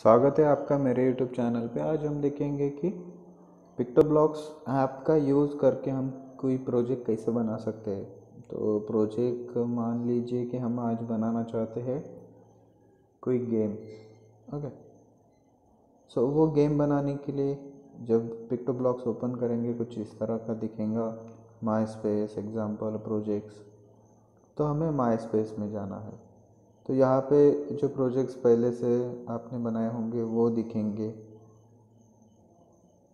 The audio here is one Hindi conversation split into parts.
स्वागत है आपका मेरे YouTube चैनल पे। आज हम देखेंगे कि पिक्टो पिक्टोब्लॉक्स ऐप का यूज़ करके हम कोई प्रोजेक्ट कैसे बना सकते हैं। तो प्रोजेक्ट मान लीजिए कि हम आज बनाना चाहते हैं कोई गेम ओके सो वो गेम बनाने के लिए जब पिक्टोब्लॉक्स ओपन करेंगे, कुछ इस तरह का दिखेगा। माई स्पेस एग्ज़ाम्पल प्रोजेक्ट्स तो हमें माई स्पेस में जाना है। तो यहाँ पे जो प्रोजेक्ट्स पहले से आपने बनाए होंगे, वो दिखेंगे।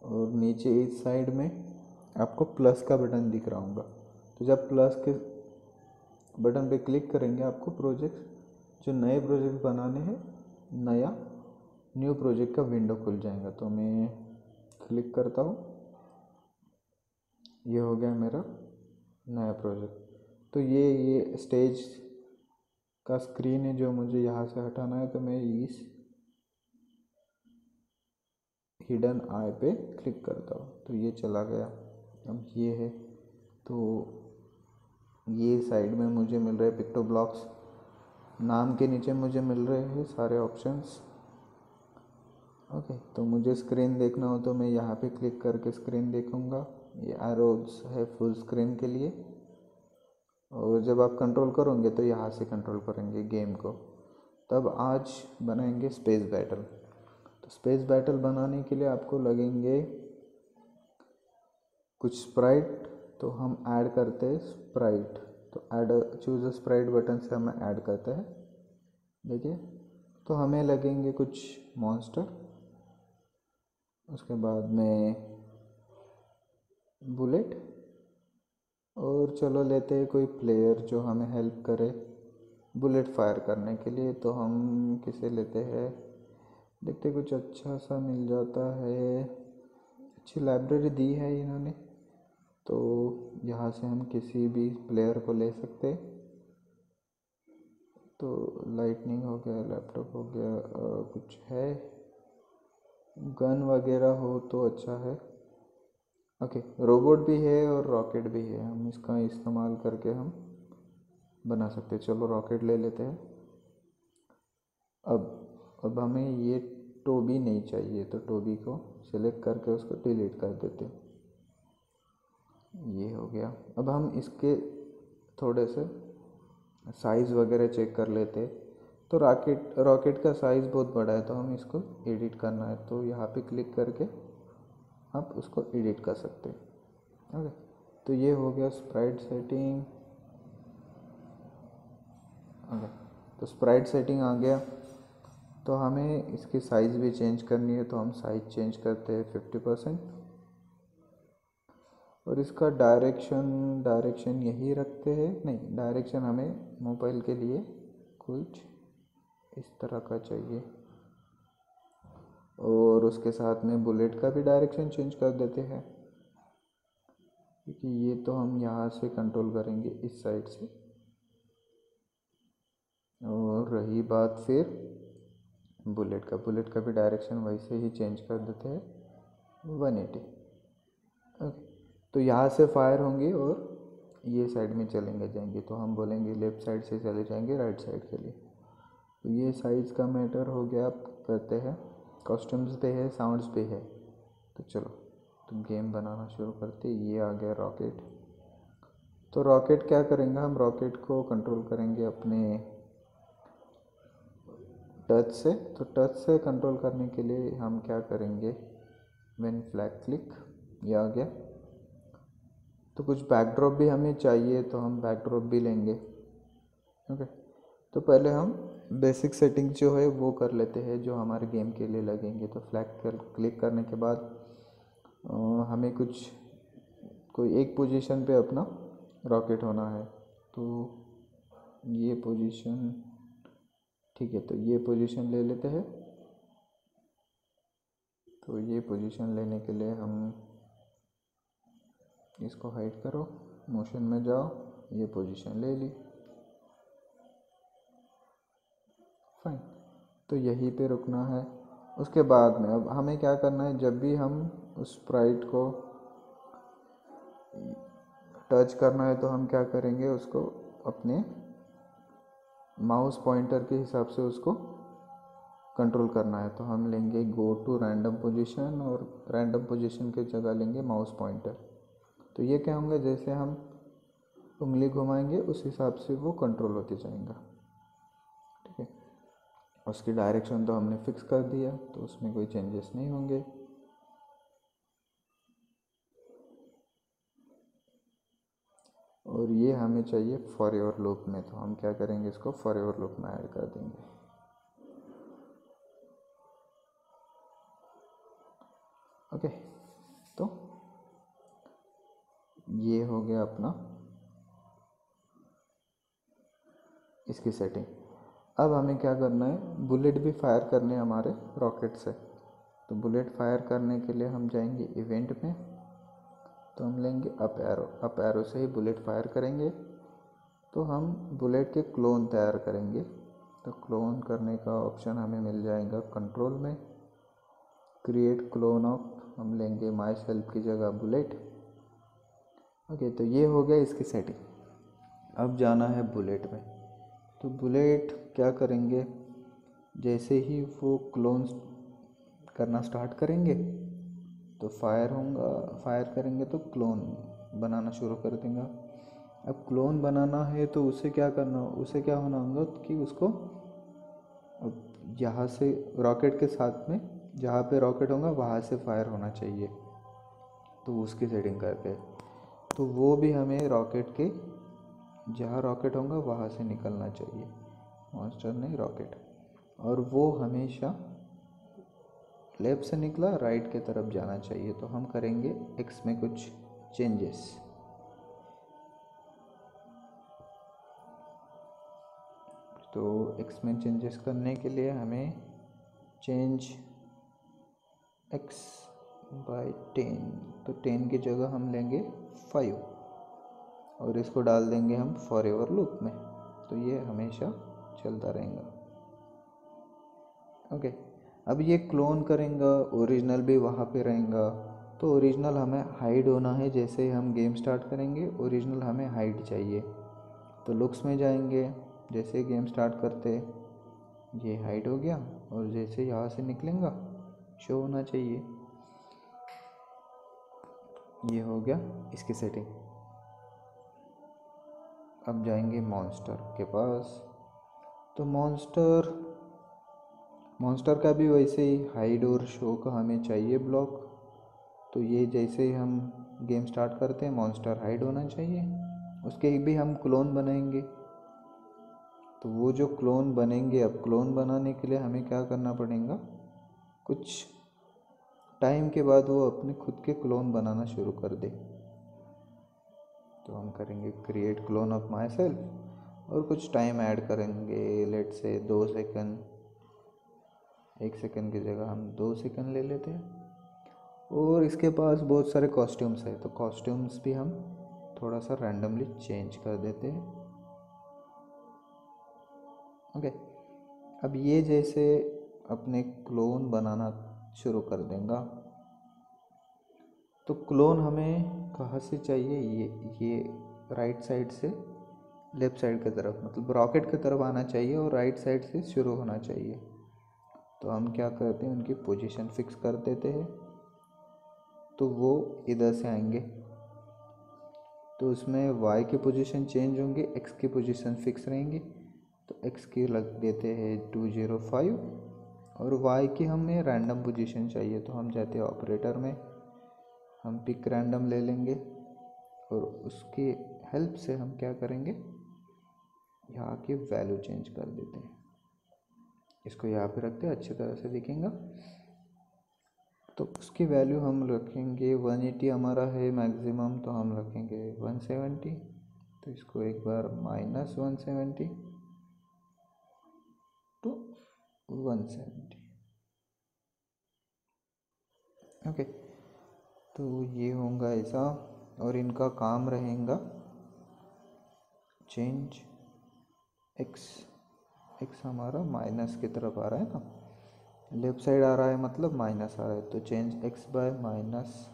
और नीचे इस साइड में आपको प्लस का बटन दिख रहा होगा। तो जब प्लस के बटन पे क्लिक करेंगे आपको प्रोजेक्ट जो नए प्रोजेक्ट बनाने हैं, नया न्यू प्रोजेक्ट का विंडो खुल जाएगा। तो मैं क्लिक करता हूँ। ये हो गया मेरा नया प्रोजेक्ट तो ये ये स्टेज का स्क्रीन है जो मुझे यहाँ से हटाना है तो मैं इस हिडन आई पे क्लिक करता हूँ। तो ये चला गया। अब ये है। तो ये साइड में मुझे मिल रहे पिक्टो ब्लॉक्स नाम के नीचे मुझे मिल रहे हैं सारे ऑप्शंस ओके तो मुझे स्क्रीन देखना हो तो मैं यहाँ पे क्लिक करके स्क्रीन देखूँगा। ये एरोज है फुल स्क्रीन के लिए। और जब आप कंट्रोल करोगे तो यहाँ से कंट्रोल करेंगे गेम को, तब आज बनाएँगे स्पेस बैटल तो स्पेस बैटल बनाने के लिए आपको लगेंगे कुछ स्प्राइट तो हम ऐड करते हैं स्प्राइट तो add choose a sprite button से हम ऐड करते हैं. देखिए तो हमें लगेंगे कुछ मॉन्स्टर उसके बाद में बुलेट और चलो लेते हैं कोई प्लेयर जो हमें हेल्प करे बुलेट फायर करने के लिए तो हम किसे लेते हैं? देखते कुछ अच्छा सा मिल जाता है। अच्छी लाइब्रेरी दी है इन्होंने। तो यहाँ से हम किसी भी प्लेयर को ले सकते तो लाइटनिंग हो गया लैपटॉप हो गया आ, कुछ है। गन वगैरह हो तो अच्छा है। ओके रोबोट भी है और रॉकेट भी है। हम इसका इस्तेमाल करके हम बना सकते हैं। चलो रॉकेट ले लेते हैं। अब अब हमें ये टोबी नहीं चाहिए तो टोबी को सिलेक्ट करके उसको डिलीट कर देते ये हो गया। अब हम इसके थोड़े से साइज़ वगैरह चेक कर लेते तो रॉकेट रॉकेट का साइज़ बहुत बड़ा है तो हम इसको एडिट करना है। तो यहाँ पे क्लिक करके आप उसको एडिट कर सकते हैं। ओके तो ये हो गया स्प्राइट सेटिंग ओके तो स्प्राइट सेटिंग आ गया। तो हमें इसकी साइज़ भी चेंज करनी है तो हम साइज़ चेंज करते हैं फिफ्टी परसेंट और इसका डायरेक्शन डायरेक्शन यही रखते हैं। नहीं डायरेक्शन हमें मोबाइल के लिए कुछ इस तरह का चाहिए। और उसके साथ में बुलेट का भी डायरेक्शन चेंज कर देते हैं। क्योंकि ये तो हम यहाँ से कंट्रोल करेंगे इस साइड से। और रही बात फिर, बुलेट का बुलेट का भी डायरेक्शन वैसे ही चेंज कर देते हैं। वन एटी ओके तो यहाँ से फायर होंगे और ये साइड में चलेंगे जाएँगे। तो हम बोलेंगे लेफ़्ट साइड से चले जाएँगे राइट साइड के लिए। तो ये साइज़ का मैटर हो गया, आप करते हैं। कॉस्ट्यूम्स पे है साउंड्स पे है। तो चलो तो गेम बनाना शुरू करते ये आ गया रॉकेट तो रॉकेट क्या करेंगे हम? रॉकेट को कंट्रोल करेंगे अपने टच से। तो टच से कंट्रोल करने के लिए हम क्या करेंगे? व्हेन फ्लैग क्लिक ये आ गया। तो कुछ बैकड्रॉप भी हमें चाहिए तो हम बैकड्रॉप भी लेंगे। ओके तो पहले हम बेसिक सेटिंग जो है वो कर लेते हैं जो हमारे गेम के लिए लगेंगे। तो फ्लैग कर, क्लिक करने के बाद हमें कुछ, कोई एक पोजीशन पे अपना रॉकेट होना है। तो ये पोजीशन, ठीक है तो ये पोजीशन ले लेते हैं। तो ये पोजीशन लेने के लिए हम इसको हाइड करो मोशन में जाओ, ये पोजीशन ले ली। फाइन तो यहीं पे रुकना है। उसके बाद में अब हमें क्या करना है? जब भी हम उस स्प्राइट को टच करना है तो हम क्या करेंगे? उसको अपने माउस पॉइंटर के हिसाब से उसको कंट्रोल करना है। तो हम लेंगे गो टू रैंडम पोजीशन और रैंडम पोजीशन के जगह लेंगे माउस पॉइंटर तो ये क्या होंगे? जैसे हम उंगली घुमाएँगे, उस हिसाब से वो कंट्रोल होते जाएँगे। उसकी डायरेक्शन तो हमने फिक्स कर दिया तो उसमें कोई चेंजेस नहीं होंगे। और ये हमें चाहिए फॉर एवर लूप में तो हम क्या करेंगे इसको फॉर एवर लूप में ऐड कर देंगे। ओके तो ये हो गया अपना इसकी सेटिंग अब हमें क्या करना है? बुलेट भी फायर करने हमारे रॉकेट से। तो बुलेट फायर करने के लिए हम जाएँगे इवेंट में। तो हम लेंगे अप एरो। अप एरो से ही बुलेट फायर करेंगे। तो हम बुलेट के क्लोन तैयार करेंगे। तो क्लोन करने का ऑप्शन हमें मिल जाएगा कंट्रोल में। Create clone of. हम लेंगे माई सेल्फ की जगह बुलेट। ओके तो ये हो गया इसकी सेटिंग। अब जाना है बुलेट में। तो बुलेट क्या करेंगे? जैसे ही वो क्लोन करना स्टार्ट करेंगे तो फायर होगा फायर करेंगे तो क्लोन बनाना शुरू कर देंगे। अब क्लोन बनाना है तो उसे क्या करना, उसे क्या होना होगा कि उसको यहाँ से रॉकेट के साथ में, जहाँ पे रॉकेट होगा, वहाँ से फायर होना चाहिए। तो उसकी सेटिंग करके। तो वो भी हमें रॉकेट के जहाँ रॉकेट होगा, वहाँ से निकलना चाहिए। मॉन्स्टर नहीं, रॉकेट। और वो हमेशा लेफ़्ट से निकला राइट के तरफ़ जाना चाहिए। तो हम करेंगे एक्स में कुछ चेंजेस तो एक्स में चेंजेस करने के लिए हमें चेंज एक्स बाय टेन तो टेन की जगह हम लेंगे फाइव और इसको डाल देंगे हम फॉर एवर लूप में। तो ये हमेशा चलता रहेगा। ओके अब ये क्लोन करेंगे ओरिजिनल भी वहाँ पे रहेगा। तो ओरिजिनल हमें हाइड होना है, जैसे हम गेम स्टार्ट करेंगे ओरिजिनल हमें हाइड चाहिए। तो लुक्स में जाएँगे, जैसे गेम स्टार्ट करते, ये हाइड हो गया और जैसे यहाँ से निकलेंगे शो होना चाहिए। ये हो गया इसकी सेटिंग अब जाएँगे मॉन्स्टर के पास। तो मॉन्स्टर मॉन्स्टर का भी वैसे ही हाइड और शो का हमें चाहिए ब्लॉक तो ये जैसे ही हम गेम स्टार्ट करते हैं मॉन्स्टर हाइड होना चाहिए। उसके भी हम क्लोन बनाएँगे। तो वो जो क्लोन बनेंगे, अब क्लोन बनाने के लिए हमें क्या करना पड़ेगा? कुछ टाइम के बाद वो अपने खुद के क्लोन बनाना शुरू कर दे। तो हम करेंगे create clone of myself और कुछ टाइम ऐड करेंगे लेट से दो सेकंड एक सेकंड की जगह हम दो सेकंड ले लेते हैं और इसके पास बहुत सारे कॉस्ट्यूम्स है तो कॉस्ट्यूम्स भी हम थोड़ा सा रैंडमली चेंज कर देते हैं। ओके अब ये जैसे अपने क्लोन बनाना शुरू कर देंगे। तो क्लोन हमें कहाँ से चाहिए? ये ये राइट साइड से लेफ़्ट साइड की तरफ़ मतलब रॉकेट की तरफ़ आना चाहिए और राइट साइड से शुरू होना चाहिए। तो हम क्या करते हैं? उनकी पोजीशन फिक्स कर देते हैं। तो वो इधर से आएँगे। तो उसमें वाई की पोजीशन चेंज होंगे एक्स की पोजीशन फिक्स रहेंगी। तो एक्स की लग देते हैं टू ज़ीरो फाइव और वाई की हमें रैंडम पोजीशन चाहिए। तो हम जाते हैं ऑपरेटर में। हम पिक रैंडम ले लेंगे और उसकी हेल्प से हम क्या करेंगे? यहाँ की वैल्यू चेंज कर देते हैं। इसको यहाँ पे रखते हैं, अच्छी तरह से दिखेगा। तो उसकी वैल्यू हम रखेंगे 180 हमारा है मैक्सिमम तो हम रखेंगे 170 तो इसको एक बार minus one seventy two one seventy okay तो ये होगा ऐसा और इनका काम रहेगा। चेंज एक्स एक्स हमारा माइनस की तरफ़ आ रहा है ना? लेफ़्ट साइड आ रहा है मतलब माइनस आ रहा है। तो change x by minus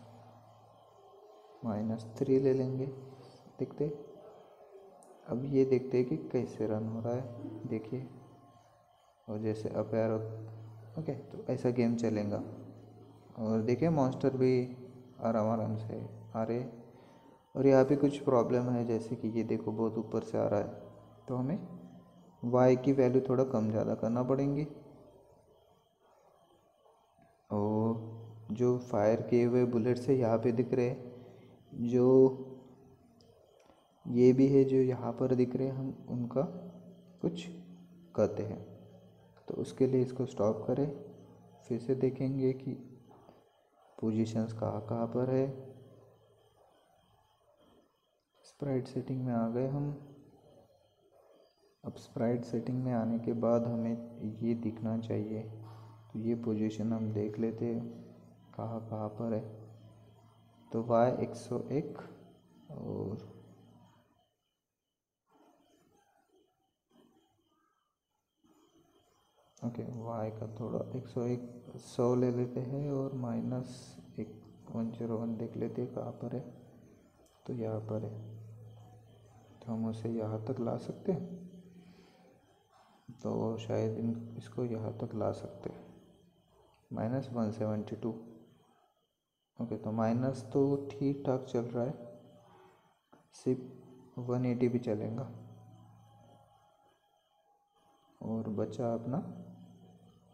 minus three ले लेंगे। देखते अब ये देखते हैं कि कैसे रन हो रहा है। देखिए। और जैसे अप एरो ओके तो ऐसा गेम चलेगा। और देखिए मॉन्स्टर भी आराम आराम से आ रहे और यहाँ पे कुछ प्रॉब्लम है, जैसे कि ये देखो बहुत ऊपर से आ रहा है। तो हमें वाई की वैल्यू थोड़ा कम ज़्यादा करना पड़ेंगी। और जो फायर किए हुए बुलेट्स है, यहाँ पे दिख रहे जो ये भी है, जो यहाँ पर दिख रहे हम, उनका कुछ कहते हैं। तो उसके लिए इसको स्टॉप करें। फिर से देखेंगे कि पोजीशंस कहाँ कहाँ पर है? स्प्राइट सेटिंग में आ गए हम। अब स्प्राइट सेटिंग में आने के बाद हमें ये दिखना चाहिए। तो ये पोजीशन हम देख लेते हैं, कहाँ कहाँ पर है। तो वाई एक सौ एक और ओके वाई का थोड़ा एक सौ एक, सौ ले लेते हैं और माइनस एक वन ज़ीरो वन देख लेते हैं कहाँ पर है। तो यहाँ पर है। तो हम उसे यहाँ तक ला सकते हैं। तो शायद इन, इसको यहाँ तक ला सकते हैं। Minus one seventy two. Okay तो माइनस तो ठीक ठाक चल रहा है। सिर्फ़ वन एटी भी चलेगा। और बचा अपना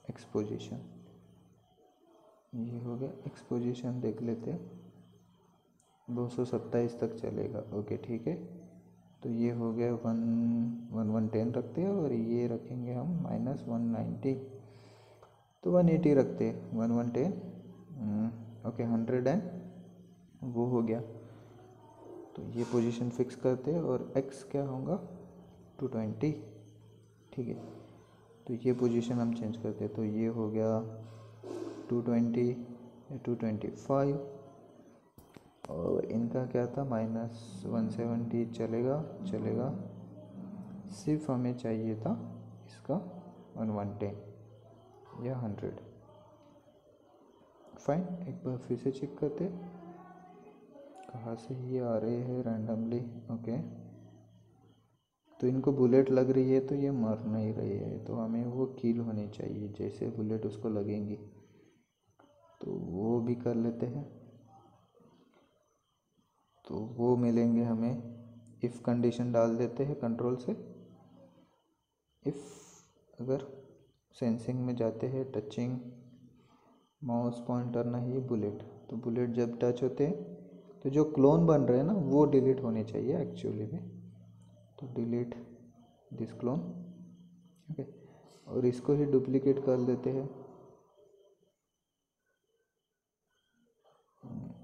एक्सपोजिशन ये हो गया एक्सपोजिशन देख लेते दो सौ सत्ताईस तक चलेगा। ओके, ठीक है। तो ये हो गया वन वन वन टेन रखते हैं और ये रखेंगे हम माइनस वन नाइन्टी। तो वन एटी रखते one one ten. Okay, hundred and वो हो गया। तो ये पोजीशन फिक्स करते हैं और एक्स क्या होगा? Two twenty. ठीक है। तो ये पोजीशन हम चेंज करते हैं। तो ये हो गया two twenty two twenty five और इनका क्या था? माइनस वन सेवेंटी चलेगा चलेगा। सिर्फ़ हमें चाहिए था इसका वन वन टेन या हंड्रेड फाइन एक बार फिर से चेक करते कहाँ से ये आ रहे हैं रैंडमली ओके तो इनको बुलेट लग रही है तो ये मर नहीं रही है। तो हमें वो कील होनी चाहिए, जैसे बुलेट उसको लगेंगी। तो वो भी कर लेते हैं। तो वो मिलेंगे हमें। इफ़ कंडीशन डाल देते हैं कंट्रोल से। इफ़ अगर सेंसिंग में जाते हैं टचिंग माउस पॉइंटर नहीं बुलेट तो बुलेट जब टच होते हैं तो जो क्लोन बन रहे हैं ना, वो डिलीट होने चाहिए एक्चुअली में। तो डिलीट दिस क्लोन ओके और इसको ही डुप्लीकेट कर लेते हैं।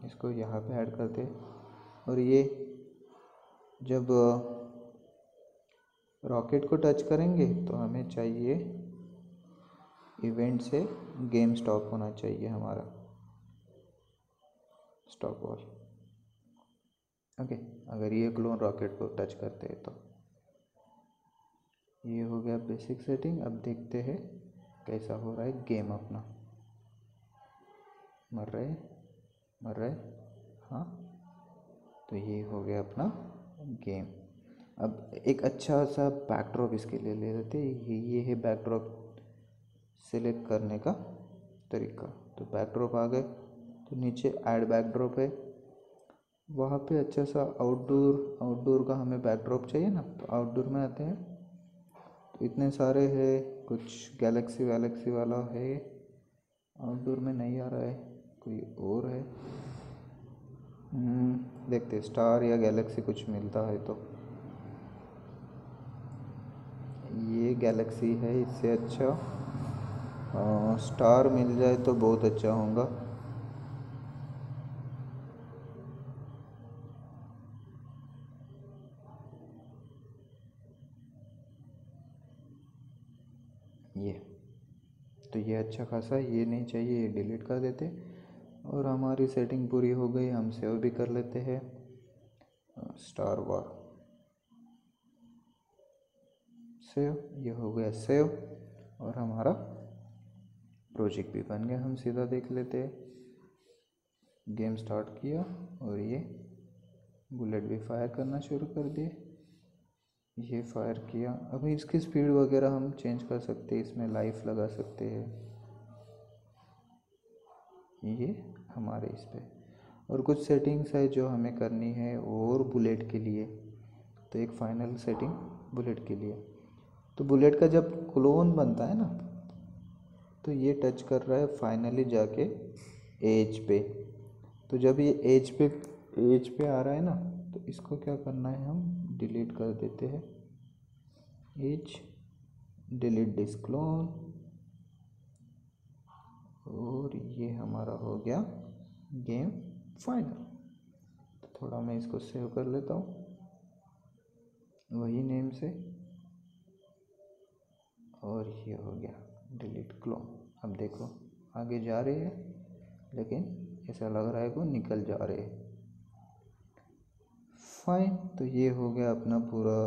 इसको यहाँ पे ऐड करते हैं। और ये जब रॉकेट को टच करेंगे तो हमें चाहिए इवेंट से गेम स्टॉप होना चाहिए हमारा। स्टॉप वॉल ओके, अगर ये क्लोन रॉकेट को टच करते हैं तो। ये हो गया बेसिक सेटिंग अब देखते हैं कैसा हो रहा है गेम अपना। मर रहे मर रहे हाँ तो ये हो गया अपना गेम अब एक अच्छा सा बैकड्रॉप इसके लिए ले लेते हैं। ये है बैकड्रॉप सेलेक्ट करने का तरीका। तो बैकड्रॉप आ गए तो नीचे ऐड बैकड्रॉप है। वहाँ पे अच्छा सा आउटडोर आउटडोर का हमें बैकड्रॉप चाहिए ना तो आउटडोर में आते हैं। तो इतने सारे है कुछ गैलेक्सी वैलेक्सी वाला है। आउटडोर में नहीं आ रहा है कोई और है। हम्म, देखते स्टार या गैलेक्सी कुछ मिलता है तो। ये गैलेक्सी है इससे अच्छा। आ, स्टार मिल जाए तो बहुत अच्छा होगा। ये। तो ये अच्छा खासा, ये नहीं चाहिए, ये डिलीट कर देते और हमारी सेटिंग पूरी हो गई, हम सेव भी कर लेते हैं। स्टार वार सेव ये हो गया सेव और हमारा प्रोजेक्ट भी बन गया, हम सीधा देख लेते हैं। गेम स्टार्ट किया और ये बुलेट भी फायर करना शुरू कर दिए। ये फायर किया। अभी इसकी स्पीड वगैरह हम चेंज कर सकते हैं, इसमें लाइफ लगा सकते हैं। ये हमारे इस पर और कुछ सेटिंग्स है जो हमें करनी है, और बुलेट के लिए। तो एक फाइनल सेटिंग बुलेट के लिए। तो बुलेट का जब क्लोन बनता है ना तो ये टच कर रहा है फाइनली जाके एज पे। तो जब ये एज पे एज पे आ रहा है ना तो इसको क्या करना है हम? डिलीट कर देते हैं। एज डिलीट डिस्क्लोन और ये हमारा हो गया गेम फाइनल तो थोड़ा मैं इसको सेव कर लेता हूँ। वही नेम से। और ये हो गया डिलीट क्लोन अब देखो, आगे जा रहे हैं, लेकिन ऐसा लग रहा है को निकल जा रहे हैं। फाइन तो ये हो गया अपना पूरा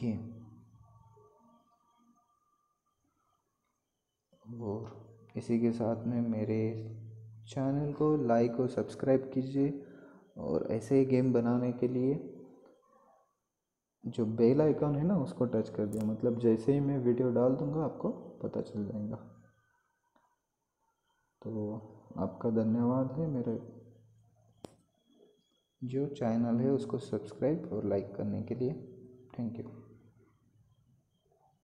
गेम। और इसी के साथ में मेरे चैनल को लाइक और सब्सक्राइब कीजिए, और ऐसे ही गेम बनाने के लिए जो बेल आइकॉन है ना, उसको टच कर दिया। मतलब जैसे ही मैं वीडियो डाल दूँगा, आपको पता चल जाएगा। तो आपका धन्यवाद है मेरे जो चैनल है उसको सब्सक्राइब और लाइक करने के लिए थैंक यू।